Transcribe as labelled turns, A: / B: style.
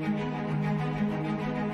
A: ハハハハ